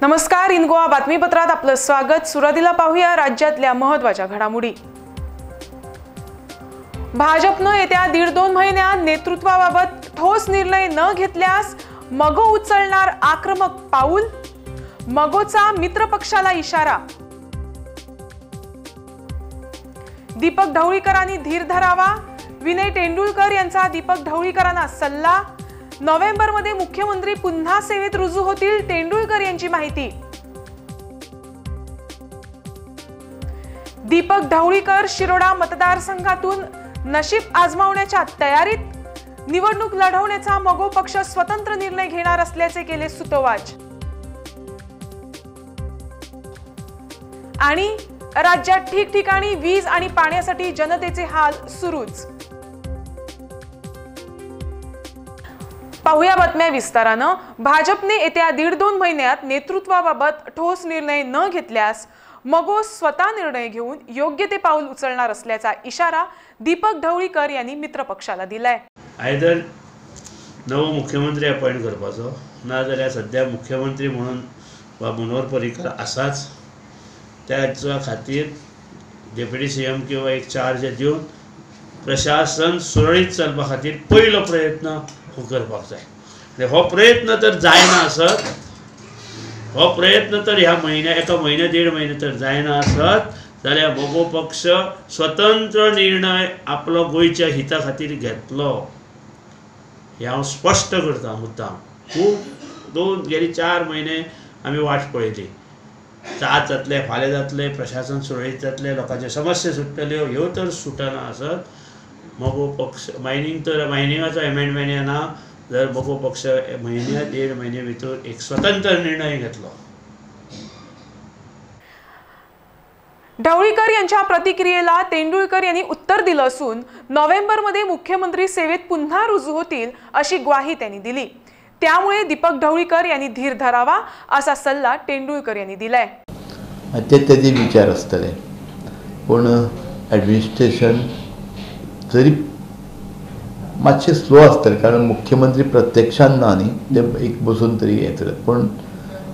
नमस्कार इन गोवा बातमीपत्रात आपलं स्वागत. सुरुवातीला पाहूया राज्यातल्या महत्त्वाच्या घडामोडी. भाजपनं येत्या दीड दोन महिन्यात नेतृत्वाबाबत ठोस निर्णय न घेतल्यास मगो उचलणार आक्रमक पाऊल? मगोचा मित्रपक्षाला इशारा दीपक ढवळीकरांनी धीर धरावा. विनय तेंडुलकर यांचा दीपक ढवळीकरांना सल्ला. नोव्हेंबरमध्ये मुख्यमंत्री पुन्हा सेवेत रुजू होतील तेंडुलकर यांची माहिती. दीपक ढवळीकर शिरोडा मतदारसंघातून नशीब आजमावण्याच्या तयारीत. निवडणूक लढवण्याचा मगो पक्ष स्वतंत्र निर्णय घेणार असल्याचे केले सुतोवाच. आणि राज्यात ठिकठिकाणी वीज आणि पाण्यासाठी जनतेचे हाल सुरूच. पाहूया बातम्या विस्तारानं. भाजपने येत्या दीड दोन महिन्यात नेतृत्वाबाबत ठोस निर्णय न घेतल्यास मगो स्वतः निर्णय घेऊन योग्य ते पाऊल उचलणार असल्याचा इशारा दीपक ढवळीकर यांनी मित्रपक्षाला दिलाय. आयदर नवो मुख्यमंत्री अपॉइंट करपाचो. ना जाल्यार सध्या मुख्यमंत्री म्हणून वा मनोहर पर्रीकर आसाच त्याच्या खातीर डेप्युटी सी एम किंवा एक चार्ज दिवन प्रशासन सुरळीत चलपा खातीर पयलो प्रयत्न हो करपाक जाय. आनी हो प्रयत्न तर जायना आसत. हो प्रयत्न तर ह्या म्हयन्या एका म्हयन्या देड म्हयने तर जायना आसत. जाल्यार बोगो पक्ष स्वतंत्र निर्णय आपलो गोंयच्या हिता खातीर घेतलो. हे हांव स्पश्ट करता मुद्दाम. खूब दोन गेली चार म्हयने आमी वाट पळयली. आज जातले फाल्यां जातले प्रशासन सुरळीत जातले लोकांचे समस्या सुट्टल्यो हो, ह्यो तर सुटना आसत मग पक्ष मायनींग तर मायनिंगाचो एमेंडमेंट येना. जर मोगो पक्ष म्हयन्या देड म्हयने भितर एक स्वतंत्र निर्णय घेतलो. ढवळीकर यांच्या प्रतिक्रियेला तेंडुलकर यांनी उत्तर दिलं असून नोव्हेंबरमध्ये मुख्यमंत्री सेवेत पुन्हा रुजू होतील अशी ग्वाही त्यांनी दिली. त्यामुळे दीपक ढवळीकर यांनी धीर धरावा असा सल्ला तेंडुलकर यांनी दिलाय. ते विचार आसतले पूण ॲडमिनिस्ट्रेशन जरी मातशें स्लो आसतलें कारण मुख्यमंत्री प्रत्यक्षान ना न्ही ते एक बसून तरी येतले पूण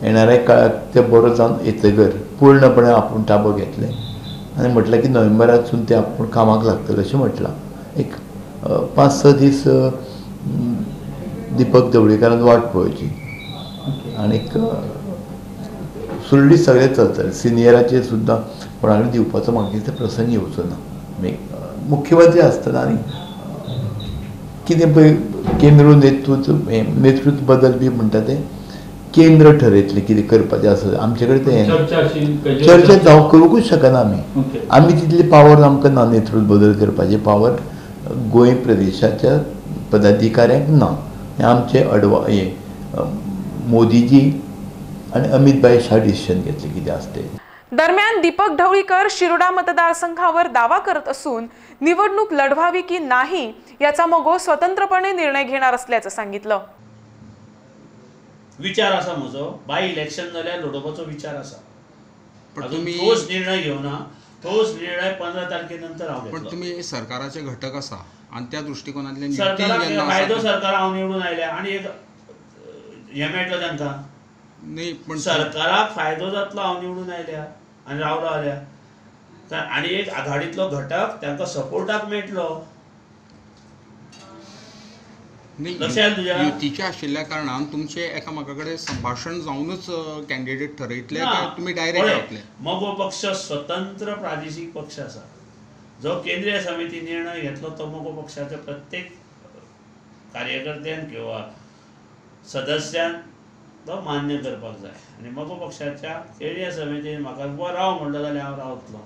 येणाऱ्या काळात ते बरो जावन येतगर पूर्णपणे आपूण ताबो घेतले. आनी म्हटलें की नोव्हेंबरासून ते आपूण कामाक लागतले अशें म्हटलां. एक पांच स दीस दीपक ढवळीकरान वाट पळोवची आनीक सुरळीत सगळें चलतलें. सिनियराचेर सुद्दां कोणा कडेन दिवपाचो म्हाका दिसता प्रसंग येवचो ना मुख्यमंत्री आसतना आनी कितें पळय केंद्र नेतृत्व नेतृत्व बदल बी म्हणटा तें केंद्र ठरयतलें कितें करपाचें आसा आमचे कडेन तें हें चर्चा जावं करूंकूच शकना आमी. आमी तितली पावर आमकां ना नेतृत्व बदल करपाची. पावर गोंय प्रदेशाच्या पदाधिकाऱ्यांक ना. आमचे अडवा हे मोदीजी आनी अमित भाई शाह डिसिशन घेतलें कितें आसता तें दरम्यान दीपक ढवळीकर शिरोडा मतदारसंघावर दावा करत असून निवडणूक लढवावी की नाही याचा मगो स्वतंत्रपणे निर्णय घेणार असल्याचं सांगितलं. विचार आसा म्हजो बाय इलेक्शन जाल्यार लडोवपाचो विचार पण अजून तुम्ही ठोस निर्णय घेवना ठोस निर्णय पंदरा तारखे नंतर हांव पण घेतलो. तुम्ही सरकाराचे घटक आसा आणि त्या दृष्टिकोनातल्यान युती सरकाराक जेन्ना फायदो आसा सरकार हांव निवडून आयल्या आनी एक हें मेळटलो तांकां नाही पण सरकाराक फायदो जातलो हांव निवडून आयल्या आनी रावलो आल्या. आनी एक आघाडीतलो घटक तांकां सपोर्टाक मेळटलो लक्षात तुझ्या? युतीचे आशिल्ल्या कारणान तुमचे एकामेका कडेन संभाशण जावनूच कॅन्डिडेट ठरयतले काय तुमी डायरेक्ट रावतले मगो पक्ष स्वतंत्र प्रादेशीक पक्ष आसा जो केंद्रीय समिती निर्णय घेतलो तो मगो पक्षाच्या प्रत्येक कार्यकर्त्यान किंवा सदस्यान तो मान्य करपाक जाय. आनी मगो पक्षाच्या केंद्रीय समितीन म्हाका राव म्हणलो जाल्यार हांव रावतलो.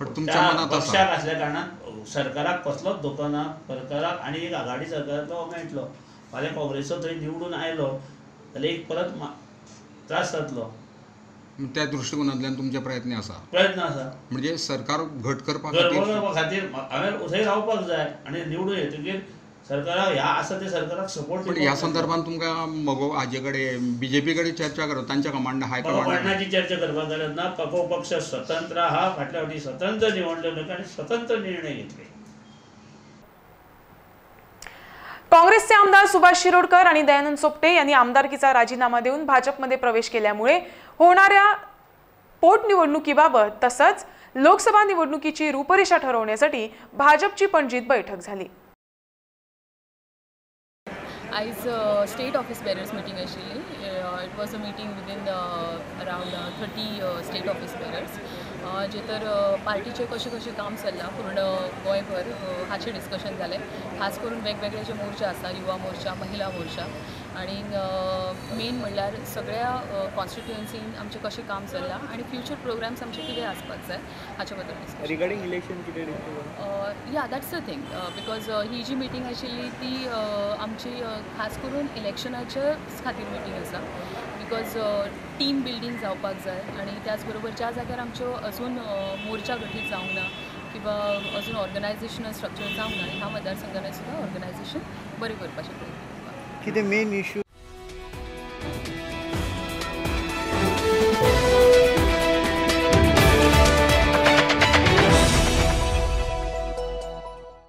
पण तुमच्या पक्षाक आसा असल्या कारणान सरकाराक कसलोच धोको ना सरकाराक आनी एक आघाडी सरकाराचो मेळटलो. फाल्यां काँग्रेसचो थंय निवडून आयलो जाल्यार एक परत त्रास जातलो. त्या दृष्टिकोनातल्यान तुमचे प्रयत्न आसा प्रयत्न आसा म्हणजे सरकार घट करपा खातीर? हांवें थंय रावपाक जाय आनी निवडून येतकीर सरकाराक ह्या आसा ते सरकाराक सपोर्ट पण ह्या संदर्भात तुमकां मगो हाजे कडेन बी जे पी कडेन चर्चा करप तांच्या कमांड हाय कमांड पक्षाची चर्चा करपाक गरज ना पको पक्ष स्वतंत्र आहा फाटल्या फावटी स्वतंत्र निवडणूक आनी स्वतंत्र निर्णय घेतले. काँग्रेसचे आमदार सुभाष शिरोडकर आणि दयानंद सोपटे यांनी आमदारकीचा राजीनामा देऊन भाजपमध्ये प्रवेश केल्यामुळे होणाऱ्या पोटनिवडणुकीबाबत तसंच लोकसभा निवडणुकीची रूपरेषा ठरवण्यासाठी भाजपची पणजीत बैठक झाली. आयज स्टेट ऑफिस बेरर्स मिटींग आशिल्ली it was a meeting within around thirty state office bearers जे तर पार्टीचें कशें कशें काम चल्लां पूर्ण गोंयभर uh, हाचें हाचेर डिस्कशन जालें खास करून वेगवेगळे जे मोर्चा आसा युवा मोर्चा महिला मोर्चा आणि मेन म्हणल्यार सगळ्या कॉन्स्टिट्युएन्सीन आमचें कशें काम चल्लां आनी फ्युचर प्रोग्राम्स आमचे कितें आसपाक जाय हाचे बद्दल रिगार्डिंग इलेक्शन कितें या that's the thing because he G meeting आशिल्ली ती आमची खास करून इलेक्शनाच्या खातीर मिटींग आसा. बिकॉज टीम बिल्डींग जावपाक जाय आनी त्याच बरोबर ज्या जाग्यार आमच्यो अजून मोर्चा गठीत जावंक ना किंवा अजून ऑर्गनायझेशनल स्ट्रक्चर जावंक ना ह्या मतदारसंघांनी सुद्दां ऑर्गनायझेशन बरें करपाचें प्रयत्न करपाक कितें मेन इश्यू